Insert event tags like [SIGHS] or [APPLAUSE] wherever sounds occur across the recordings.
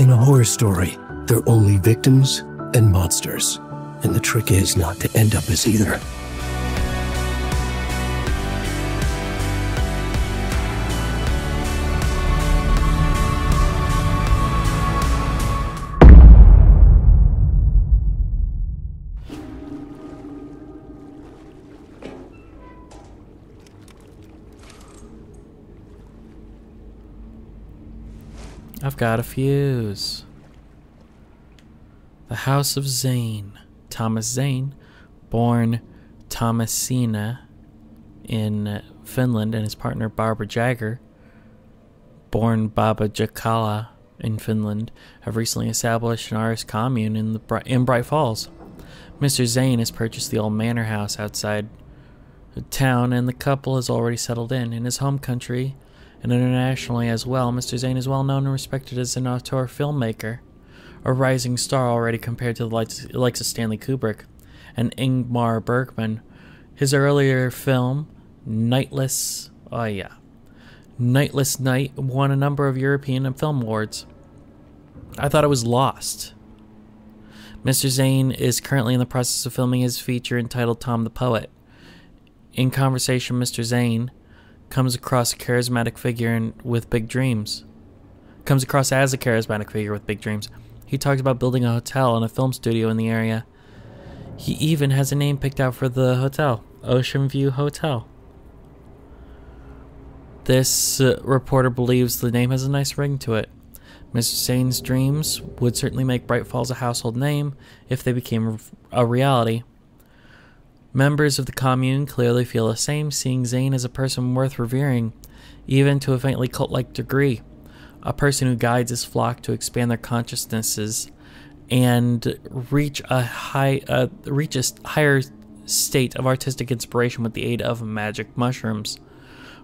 In a horror story, they're only victims and monsters. And the trick is not to end up as either. Got a fuse. The House of Zane. Thomas Zane, born Thomasina in Finland, and his partner Barbara Jagger, born Baba Jakala in Finland, have recently established an artist commune in, the, in Bright Falls. Mr. Zane has purchased the old manor house outside the town, and the couple has already settled in. In his home country, and internationally as well, Mr. Zane is well known and respected as an auteur filmmaker, a rising star already compared to the likes, likes of Stanley Kubrick and Ingmar Bergman. His earlier film, Nightless, oh yeah, Nightless Night, won a number of European film awards. I thought it was lost. Mr. Zane is currently in the process of filming his feature entitled Tom the Poet. In conversation, Mr. Zane comes across a charismatic figure and with big dreams. Comes across as a charismatic figure with big dreams. He talks about building a hotel and a film studio in the area. He even has a name picked out for the hotel Ocean View Hotel. This uh, reporter believes the name has a nice ring to it. Mr. Zane's dreams would certainly make Bright Falls a household name if they became a reality. Members of the commune clearly feel the same, seeing Zane as a person worth revering, even to a faintly cult like degree. A person who guides his flock to expand their consciousnesses and reach a high uh, reach a higher state of artistic inspiration with the aid of magic mushrooms.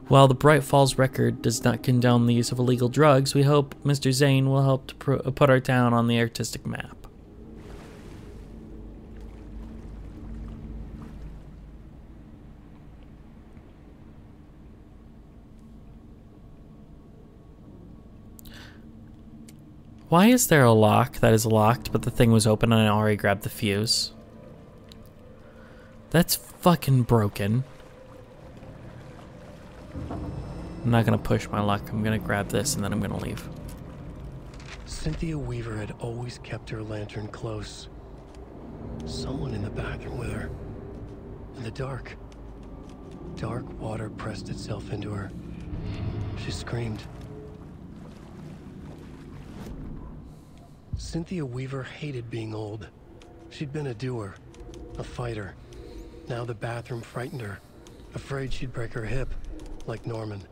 While the Bright Falls record does not condone the use of illegal drugs, we hope Mr. Zane will help to pr- put our town on the artistic map. Why is there a lock that is locked, but the thing was open and I already grabbed the fuse? That's fucking broken. I'm not gonna push my luck. I'm gonna grab this and then I'm gonna leave. Cynthia Weaver had always kept her lantern close. Someone in the bathroom with her. In the dark. Dark water pressed itself into her. She screamed. Cynthia Weaver hated being old. She'd been a doer, a fighter. Now the bathroom frightened her, afraid she'd break her hip, like Norman.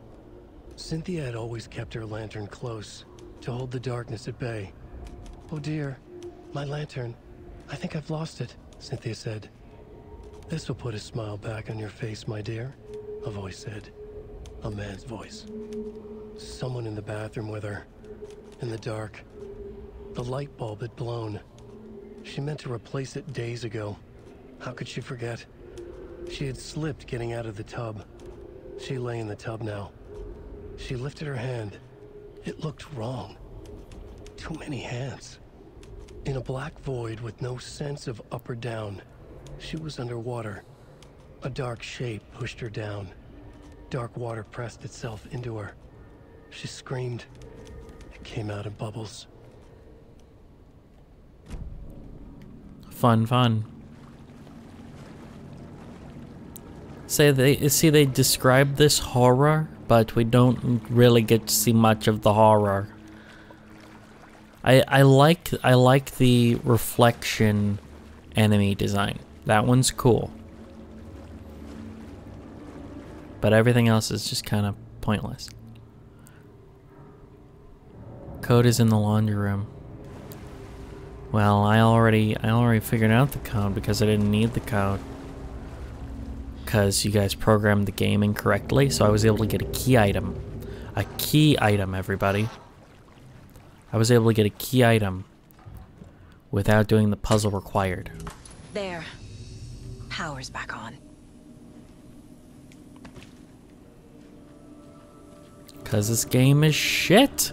Cynthia had always kept her lantern close, to hold the darkness at bay. Oh dear, my lantern. I think I've lost it, Cynthia said. This will put a smile back on your face, my dear, a voice said. A man's voice. Someone in the bathroom with her. In the dark. The light bulb had blown. She meant to replace it days ago. How could she forget? She had slipped getting out of the tub. She lay in the tub now. She lifted her hand. It looked wrong. Too many hands. In a black void with no sense of up or down, she was underwater. A dark shape pushed her down. Dark water pressed itself into her. She screamed. It came out in bubbles. Fun, fun. Say they see they describe this horror, but we don't really get to see much of the horror. I I like I like the reflection enemy design. That one's cool. But everything else is just kind of pointless. Code is in the laundry room. Well, I already I already figured out the code because I didn't need the code. Because you guys programmed the game incorrectly, so I was able to get a key item. A key item, everybody. I was able to get a key item without doing the puzzle required. There. Power's back on. Because this game is shit.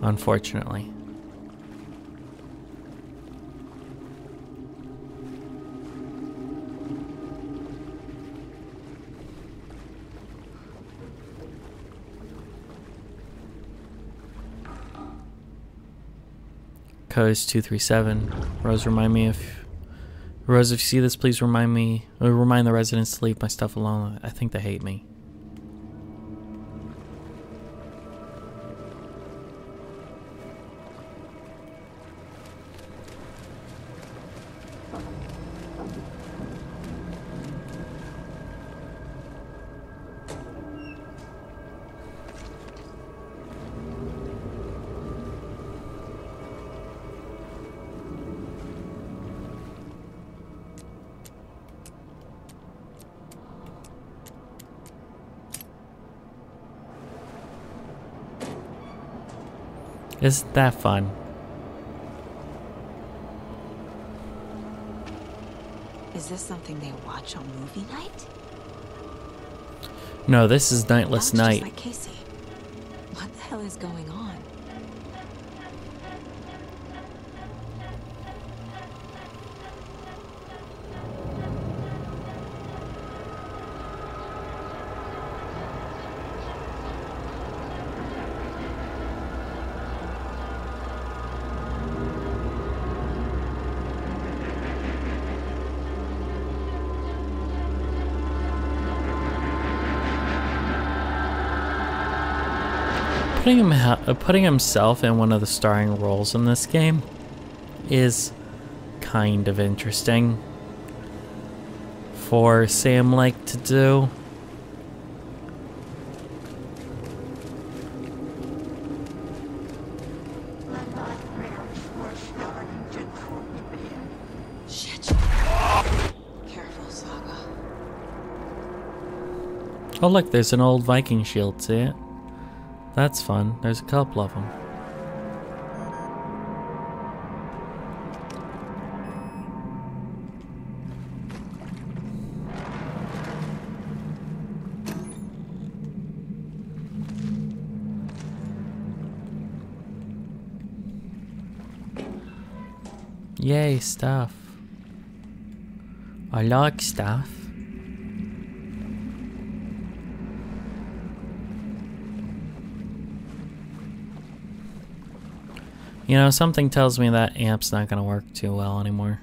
Unfortunately. Codes 237. Rose, remind me if. Rose, if you see this, please remind me. Remind the residents to leave my stuff alone. I think they hate me. Isn't that fun? Is this something they watch on movie night? No, this is Nightless Night. Like Casey. What the hell is going on? Putting him uh, putting himself in one of the starring roles in this game is kind of interesting for Sam Lake to do. Shit. Careful, Saga. Oh look, there's an old Viking shield, see it? That's fun. There's a couple of them. Yay, stuff. I like stuff. You know, something tells me that amp's not going to work too well anymore.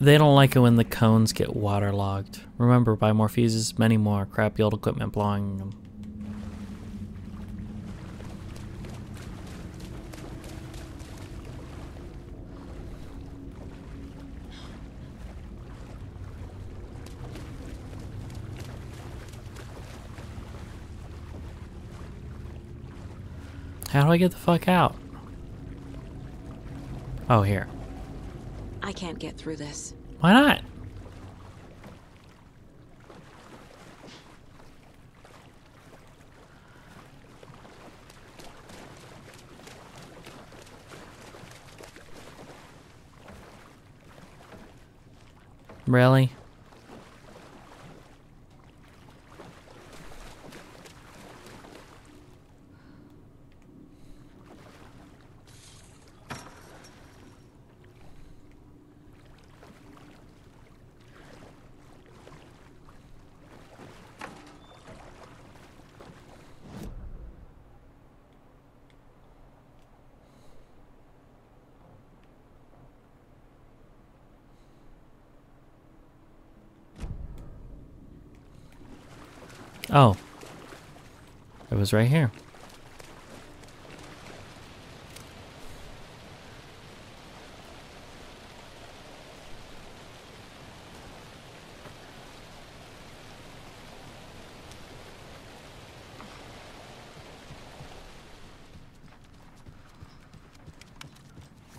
They don't like it when the cones get waterlogged. Remember, buy more fuses, many more. Crappy old equipment blowing them. How do I get the fuck out? Oh, here. I can't get through this. Why not? Really? Oh. It was right here.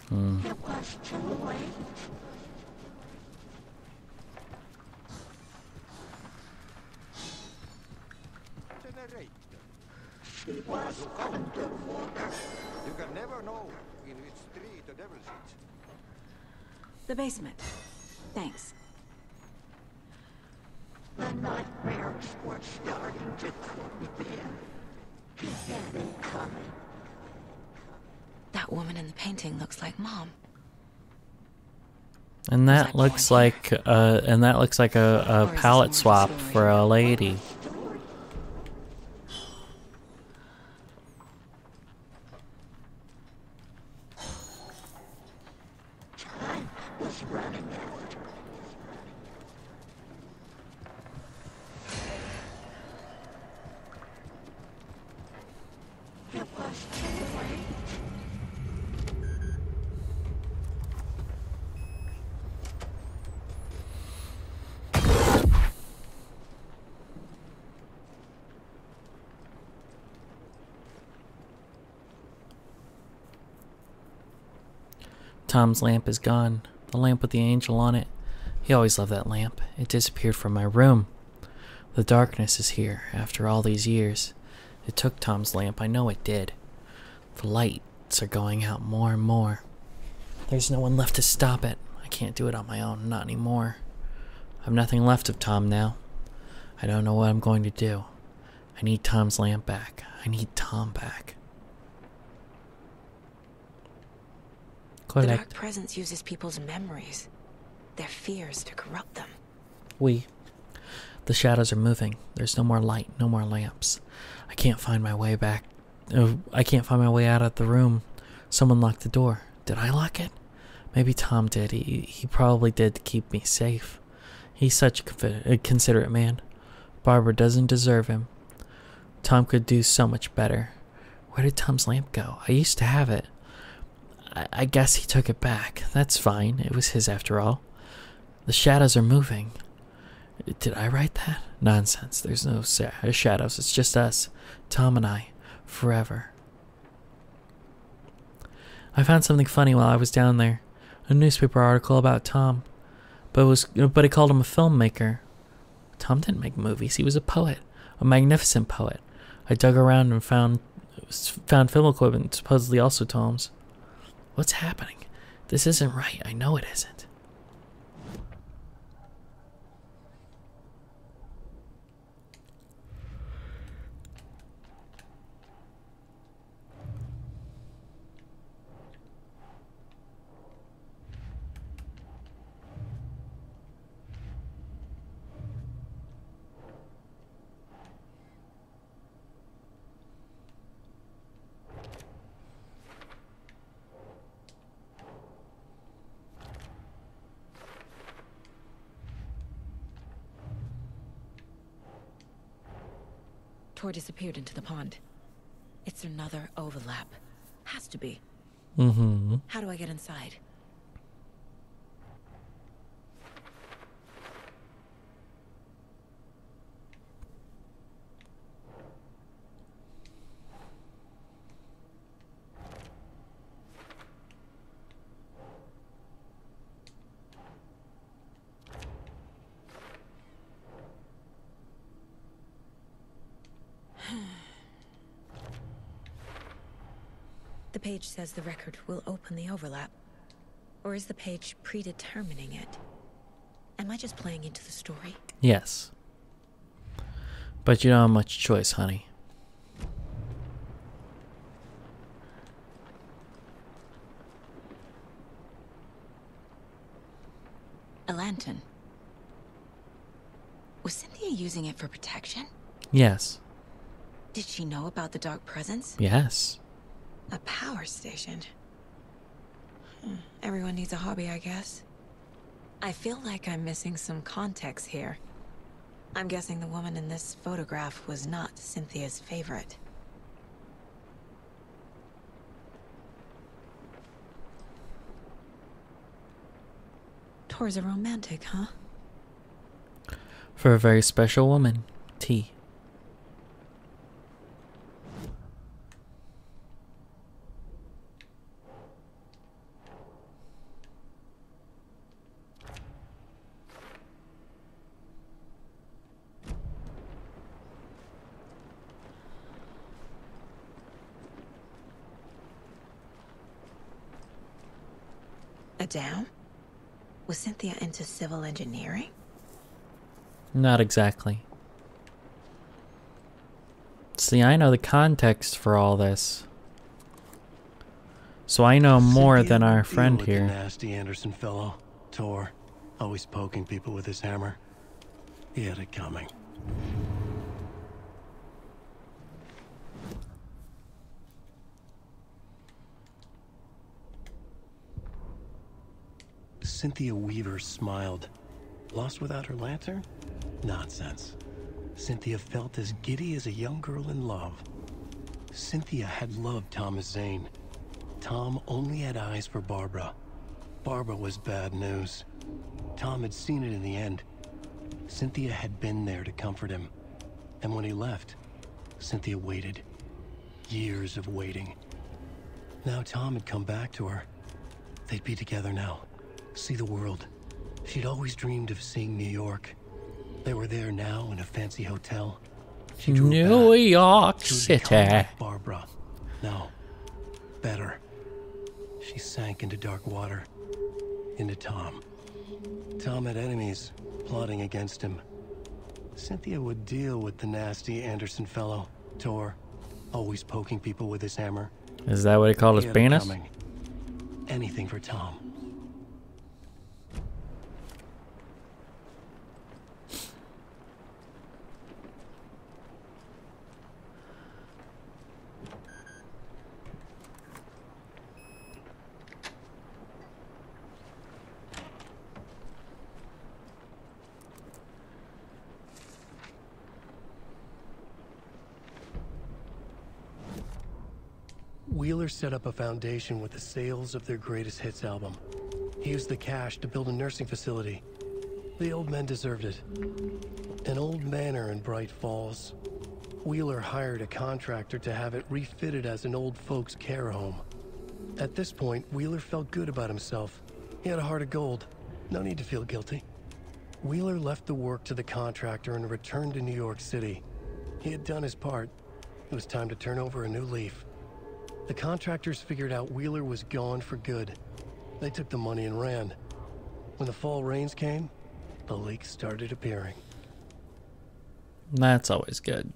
Hmm. You can never know in which tree the devil sits. The basement. Thanks. The nightmares were starting. That woman in the painting looks like mom. And that that looks like uh and that looks like a, a palette swap for a lady. Tom's lamp is gone. The lamp with the angel on it. He always loved that lamp. It disappeared from my room. The darkness is here after all these years. It took Tom's lamp, I know it did. The lights are going out more and more. There's no one left to stop it. I can't do it on my own, not anymore. I've nothing left of Tom now. I don't know what I'm going to do. I need Tom's lamp back. I need Tom back. The dark presence uses people's memories, their fears to corrupt them. We. The shadows are moving. There's no more light, no more lamps. I can't find my way back. Uh, I can't find my way out of the room. Someone locked the door. Did I lock it? Maybe Tom did. He, he probably did to keep me safe. He's such a considerate man. Barbara doesn't deserve him. Tom could do so much better. Where did Tom's lamp go? I used to have it. I, I guess he took it back. That's fine. It was his after all. The shadows are moving. Did I write that? Nonsense. There's no shadows. It's just us, Tom and I, forever. I found something funny while I was down there. A newspaper article about Tom, but it was but it called him a filmmaker. Tom didn't make movies. He was a poet, a magnificent poet. I dug around and found found film equipment, supposedly also Tom's. What's happening? This isn't right. I know it isn't. Tor disappeared into the pond. It's another overlap. Has to be. Mm-hmm. How do I get inside? Page says the record will open the overlap. Or is the page predetermining it? Am I just playing into the story? Yes. But you don't have much choice, honey. A lantern. Was Cynthia using it for protection? Yes. Did she know about the dark presence? Yes. A power station. Hmm, Everyone needs a hobby, I guess. I feel like I'm missing some context here. I'm guessing the woman in this photograph was not Cynthia's favorite. Tor's a romantic, huh? For a very special woman. T. A dam? Was Cynthia into civil engineering? Not exactly. See, I know the context for all this. So I know more Cynthia than our would deal friend with the here. nasty Anderson fellow, Tor, always poking people with his hammer. He had it coming. Cynthia Weaver smiled. Lost without her lantern? Nonsense. Cynthia felt as giddy as a young girl in love. Cynthia had loved Thomas Zane. Tom only had eyes for Barbara. Barbara was bad news. Tom had seen it in the end. Cynthia had been there to comfort him. And when he left, Cynthia waited. Years of waiting. Now Tom had come back to her. They'd be together now. See the world. She'd always dreamed of seeing New York. They were there now in a fancy hotel. She drew New back. York City. Barbara. No. Better. She sank into dark water. Into Tom. Tom had enemies plotting against him. Cynthia would deal with the nasty Anderson fellow, Tor, always poking people with his hammer. Is that what he called his penis? Anything for Tom. Wheeler set up a foundation with the sales of their greatest hits album. He used the cash to build a nursing facility. The old men deserved it. An old manor in Bright Falls. Wheeler hired a contractor to have it refitted as an old folks' care home. At this point, Wheeler felt good about himself. He had a heart of gold. No need to feel guilty. Wheeler left the work to the contractor and returned to New York City. He had done his part. It was time to turn over a new leaf. The contractors figured out Wheeler was gone for good. They took the money and ran. When the fall rains came, the leaks started appearing. That's always good.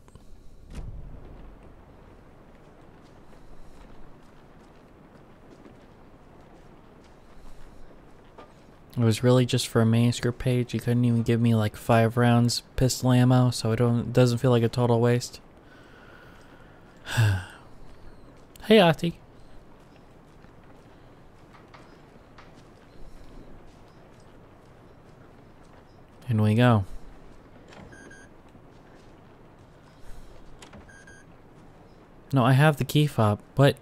It was really just for a manuscript page. You couldn't even give me like five rounds pistol ammo, so it don't doesn't feel like a total waste. [SIGHS] [SIGHS] [SIGHS] hey, Artie. In we go. No, I have the key fob. What?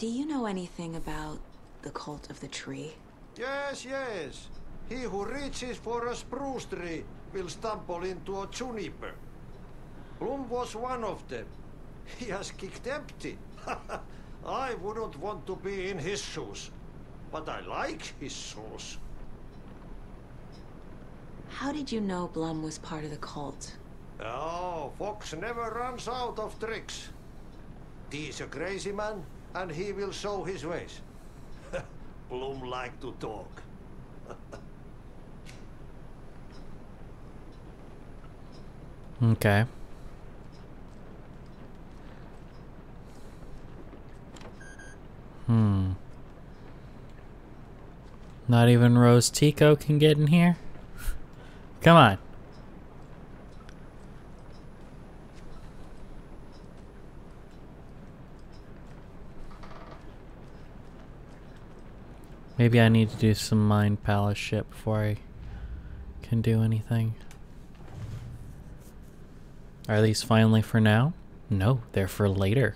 Do you know anything about the cult of the tree? Yes, yes. He who reaches for a spruce tree will stumble into a juniper. Bloom was one of them. He has kicked empty. [LAUGHS] I wouldn't want to be in his shoes. But I like his shoes. How did you know Blum was part of the cult? Oh, Fox never runs out of tricks. He's a crazy man, and he will show his ways. [LAUGHS] Bloom like to talk. [LAUGHS] Okay. Hmm. Not even Rose Tico can get in here? [LAUGHS] Come on. Maybe I need to do some Mind Palace shit before I can do anything. Are these finally for now? No, they're for later.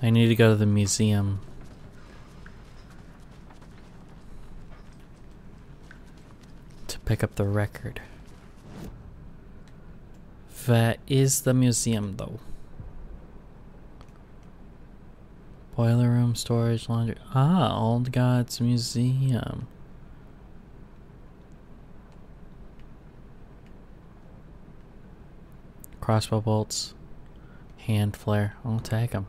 I need to go to the museum. To pick up the record. That is the museum, though. Boiler room, storage, laundry. Ah, Old Gods Museum. Crossbow bolts, hand flare. I'll take them.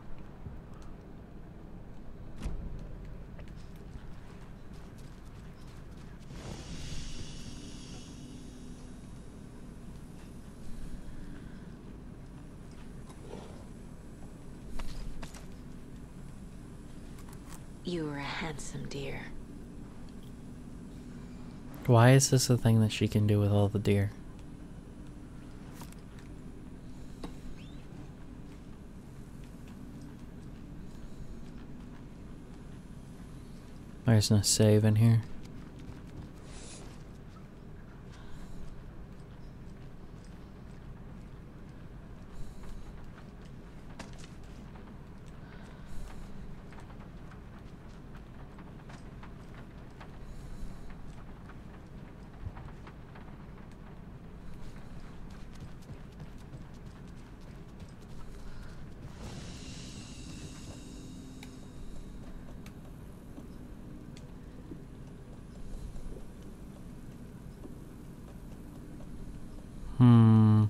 You were a handsome deer. Why is this a thing that she can do with all the deer? There's no save in here. Hmm.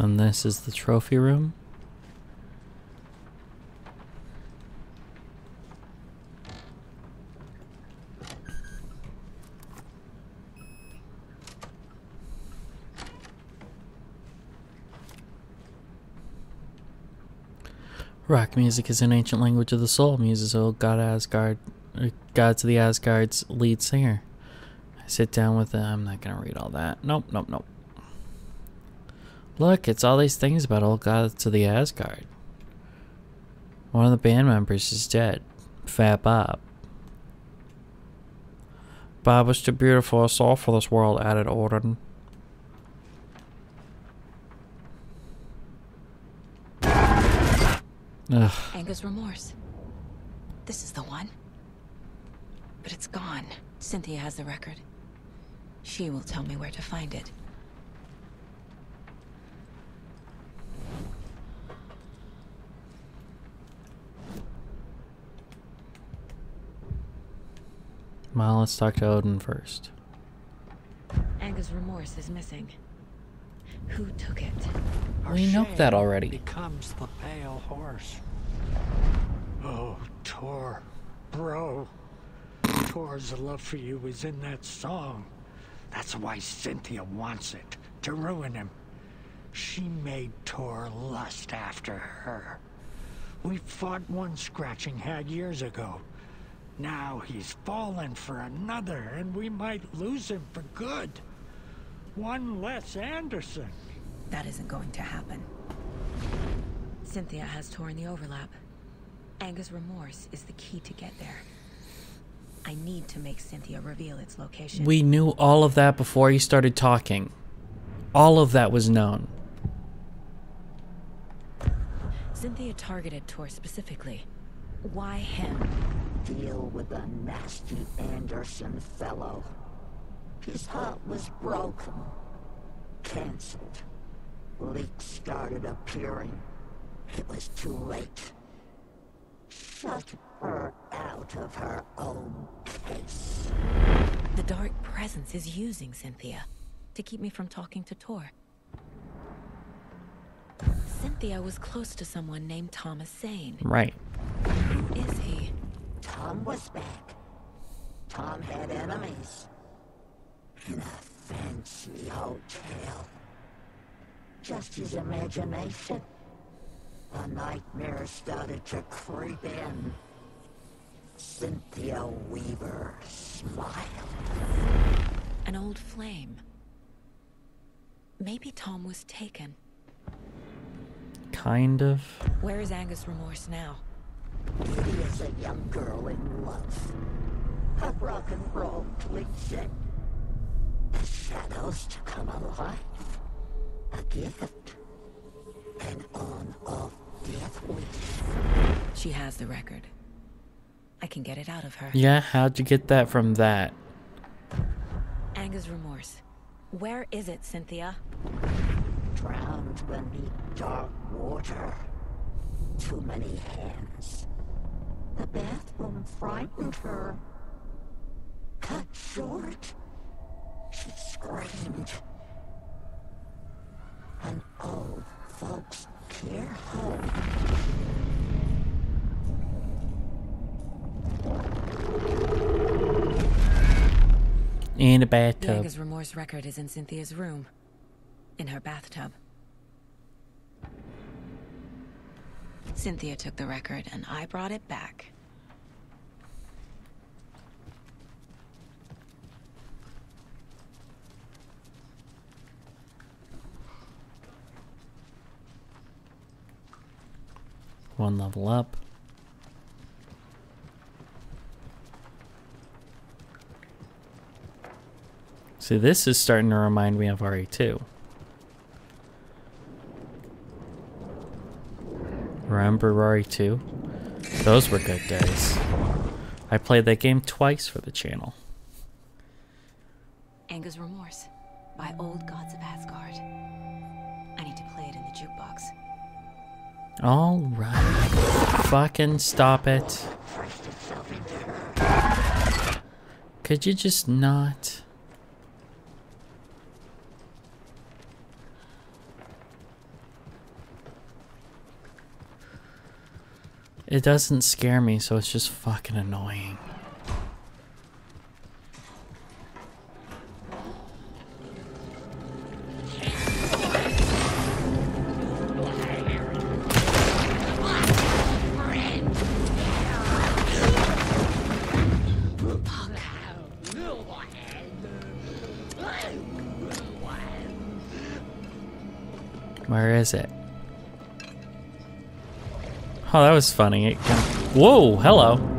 Then this is the trophy room. Rock music is an ancient language of the soul, muses old god Asgard, uh, gods of the Asgard's lead singer. I sit down with them. I'm not gonna read all that. Nope, nope, nope. Look, it's all these things about old gods of the Asgard. One of the band members is dead. Fat Bob. Bob was too beautiful a soul for this world, added Odin. Ugh. Anga's remorse. This is the one. But it's gone. Cynthia has the record. She will tell me where to find it. Well, let's talk to Odin first. Anga's remorse is missing. Who took it? We know that already. Becomes the pale horse. Oh, Tor. Bro, Tor's love for you is in that song. That's why Cynthia wants it, to ruin him. She made Tor lust after her. We fought one scratching hag years ago. Now he's fallen for another, and we might lose him for good. One less Anderson. That isn't going to happen. Cynthia has torn the overlap. Anga's remorse is the key to get there. I need to make Cynthia reveal its location. We knew all of that before he started talking. All of that was known. Cynthia targeted Tor specifically. Why him? Deal with the nasty Anderson fellow. His heart was broken. Cancelled. Leaks started appearing. It was too late. Shut her out of her own case. The dark presence is using Cynthia to keep me from talking to Tor. Cynthia was close to someone named Thomas Zane. Right. Who is he? Tom was back. Tom had enemies. In a fancy hotel. Just his imagination. A nightmare started to creep in. Cynthia Weaver smile. An old flame. Maybe Tom was taken. Kind of. Where is Angus Remorse now? Kitty is a young girl in love. A rock and roll cliche. The shadows to come alive. A gift. An on-off death wish. She has the record. I can get it out of her. Yeah, how'd you get that from that? Angus Remorse. Where is it, Cynthia? Drowned beneath dark water. Too many hands. The bathroom frightened her. Cut short. She screamed. An old folks care home. In a bathtub. Angus Remorse record is in Cynthia's room. In her bathtub. Cynthia took the record and I brought it back. One level up. See, this is starting to remind me of RE2. Remember RE2? Those were good days. I played that game twice for the channel. Angus Remorse by Old Gods of Asgard. I need to play it in the jukebox. Alright. Fucking stop it. Could you just not? It doesn't scare me, so it's just fucking annoying. Oh, that was funny. Can... Whoa, hello.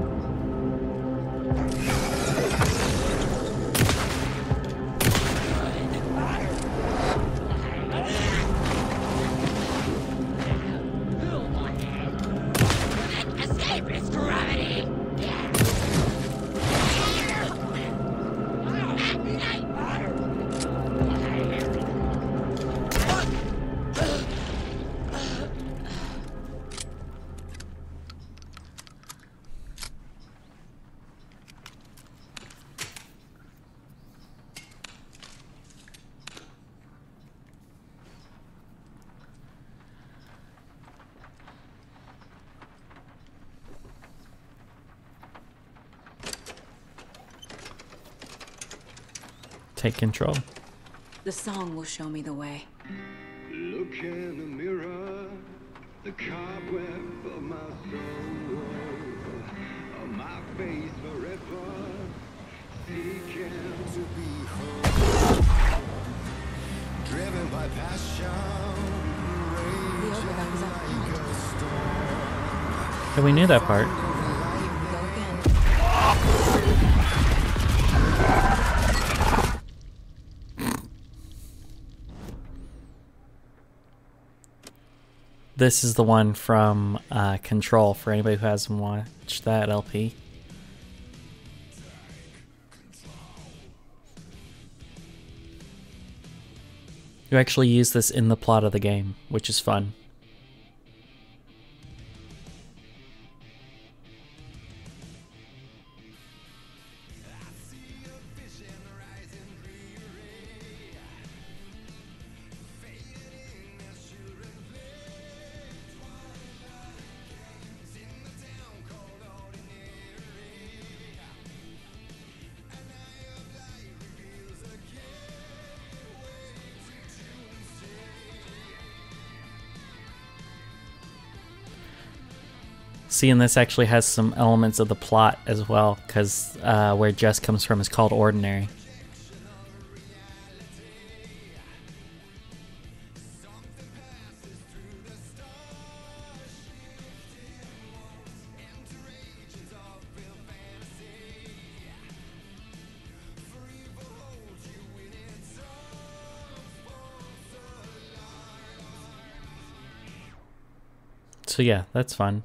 Take control. The song will show me the way. Look in the mirror, the cobweb of my soul, of my face forever, seeking to be whole. Driven by passion, The override was up front. Yeah, we knew that part. This is the one from uh, Control for anybody who hasn't watched that LP. You actually use this in the plot of the game, which is fun. Seeing this actually has some elements of the plot as well, because uh, where Jess comes from is called Ordinary. So yeah, that's fun.